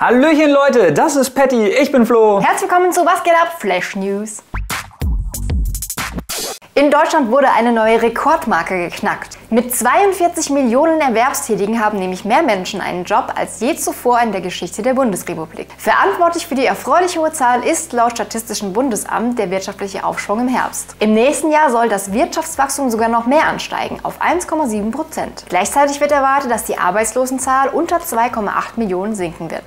Hallöchen Leute, das ist Patty, ich bin Flo. Herzlich willkommen zu Was geht ab? Flash News. In Deutschland wurde eine neue Rekordmarke geknackt. Mit 42 Millionen Erwerbstätigen haben nämlich mehr Menschen einen Job als je zuvor in der Geschichte der Bundesrepublik. Verantwortlich für die erfreulich hohe Zahl ist laut Statistischen Bundesamt der wirtschaftliche Aufschwung im Herbst. Im nächsten Jahr soll das Wirtschaftswachstum sogar noch mehr ansteigen, auf 1,7 Prozent. Gleichzeitig wird erwartet, dass die Arbeitslosenzahl unter 2,8 Millionen sinken wird.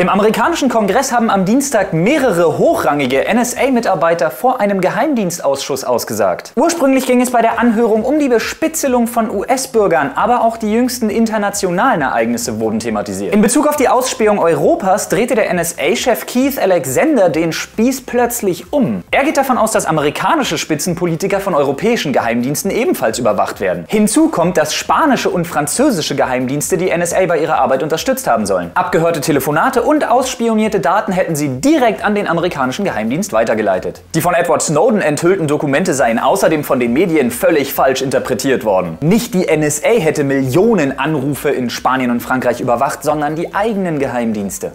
Im amerikanischen Kongress haben am Dienstag mehrere hochrangige NSA-Mitarbeiter vor einem Geheimdienstausschuss ausgesagt. Ursprünglich ging es bei der Anhörung um die Bespitzelung von US-Bürgern, aber auch die jüngsten internationalen Ereignisse wurden thematisiert. In Bezug auf die Ausspähung Europas drehte der NSA-Chef Keith Alexander den Spieß plötzlich um. Er geht davon aus, dass amerikanische Spitzenpolitiker von europäischen Geheimdiensten ebenfalls überwacht werden. Hinzu kommt, dass spanische und französische Geheimdienste die NSA bei ihrer Arbeit unterstützt haben sollen. Abgehörte Telefonate und ausspionierte Daten hätten sie direkt an den amerikanischen Geheimdienst weitergeleitet. Die von Edward Snowden enthüllten Dokumente seien außerdem von den Medien völlig falsch interpretiert worden. Nicht die NSA hätte Millionen Anrufe in Spanien und Frankreich überwacht, sondern die eigenen Geheimdienste.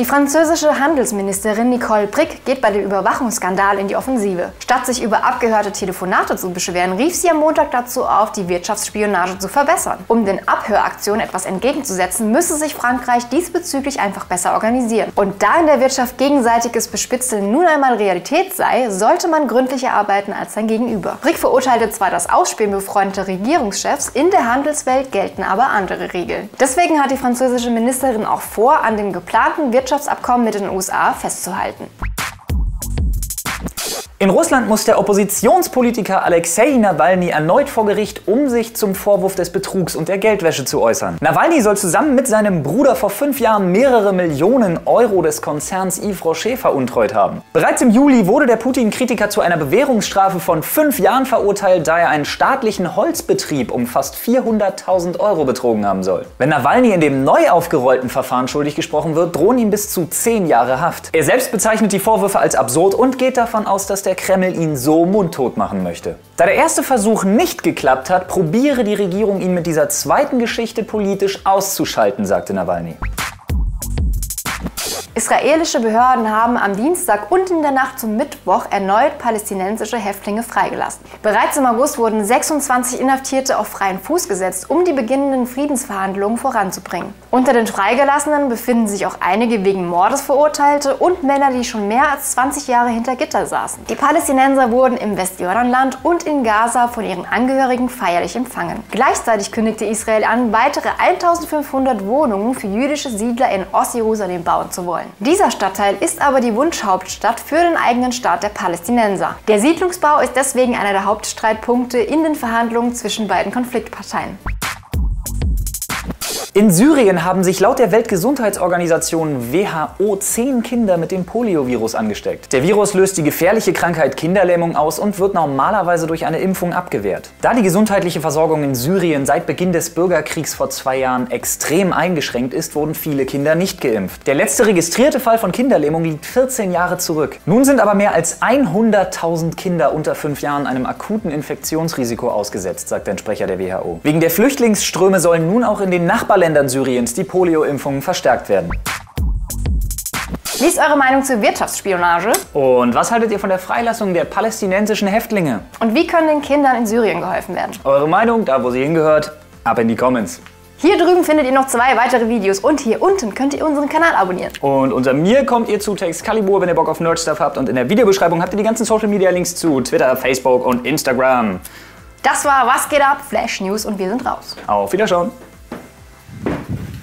Die französische Handelsministerin Nicole Brick geht bei dem Überwachungsskandal in die Offensive. Statt sich über abgehörte Telefonate zu beschweren, rief sie am Montag dazu auf, die Wirtschaftsspionage zu verbessern. Um den Abhöraktionen etwas entgegenzusetzen, müsse sich Frankreich diesbezüglich einfach besser organisieren. Und da in der Wirtschaft gegenseitiges Bespitzeln nun einmal Realität sei, sollte man gründlicher arbeiten als sein Gegenüber. Brick verurteilte zwar das Ausspielen befreundeter Regierungschefs, in der Handelswelt gelten aber andere Regeln. Deswegen hat die französische Ministerin auch vor, an dem geplanten Wirtschafts Wirtschaftsabkommen mit den USA festzuhalten. In Russland muss der Oppositionspolitiker Alexei Nawalny erneut vor Gericht, um sich zum Vorwurf des Betrugs und der Geldwäsche zu äußern. Nawalny soll zusammen mit seinem Bruder vor fünf Jahren mehrere Millionen Euro des Konzerns Yves Rocher veruntreut haben. Bereits im Juli wurde der Putin-Kritiker zu einer Bewährungsstrafe von fünf Jahren verurteilt, da er einen staatlichen Holzbetrieb um fast 400.000 Euro betrogen haben soll. Wenn Nawalny in dem neu aufgerollten Verfahren schuldig gesprochen wird, drohen ihm bis zu zehn Jahre Haft. Er selbst bezeichnet die Vorwürfe als absurd und geht davon aus, dass der Kreml ihn so mundtot machen möchte. Da der erste Versuch nicht geklappt hat, probiere die Regierung ihn mit dieser zweiten Geschichte politisch auszuschalten, sagte Nawalny. Israelische Behörden haben am Dienstag und in der Nacht zum Mittwoch erneut palästinensische Häftlinge freigelassen. Bereits im August wurden 26 Inhaftierte auf freien Fuß gesetzt, um die beginnenden Friedensverhandlungen voranzubringen. Unter den Freigelassenen befinden sich auch einige wegen Mordes Verurteilte und Männer, die schon mehr als 20 Jahre hinter Gitter saßen. Die Palästinenser wurden im Westjordanland und in Gaza von ihren Angehörigen feierlich empfangen. Gleichzeitig kündigte Israel an, weitere 1500 Wohnungen für jüdische Siedler in Ostjerusalem bauen zu wollen. Dieser Stadtteil ist aber die Wunschhauptstadt für den eigenen Staat der Palästinenser. Der Siedlungsbau ist deswegen einer der Hauptstreitpunkte in den Verhandlungen zwischen beiden Konfliktparteien. In Syrien haben sich laut der Weltgesundheitsorganisation WHO zehn Kinder mit dem Poliovirus angesteckt. Der Virus löst die gefährliche Krankheit Kinderlähmung aus und wird normalerweise durch eine Impfung abgewehrt. Da die gesundheitliche Versorgung in Syrien seit Beginn des Bürgerkriegs vor zwei Jahren extrem eingeschränkt ist, wurden viele Kinder nicht geimpft. Der letzte registrierte Fall von Kinderlähmung liegt 14 Jahre zurück. Nun sind aber mehr als 100.000 Kinder unter fünf Jahren einem akuten Infektionsrisiko ausgesetzt, sagt ein Sprecher der WHO. Wegen der Flüchtlingsströme sollen nun auch in den Nachbarländern Nachbarländern Syriens die Polio-Impfungen verstärkt werden. Wie ist eure Meinung zur Wirtschaftsspionage? Und was haltet ihr von der Freilassung der palästinensischen Häftlinge? Und wie können den Kindern in Syrien geholfen werden? Eure Meinung, da wo sie hingehört, ab in die Comments. Hier drüben findet ihr noch zwei weitere Videos und hier unten könnt ihr unseren Kanal abonnieren. Und unter mir kommt ihr zu Textcalibur, wenn ihr Bock auf Nerdstuff habt. Und in der Videobeschreibung habt ihr die ganzen Social Media Links zu Twitter, Facebook und Instagram. Das war Was geht ab? Flash News und wir sind raus. Auf Wiederschauen.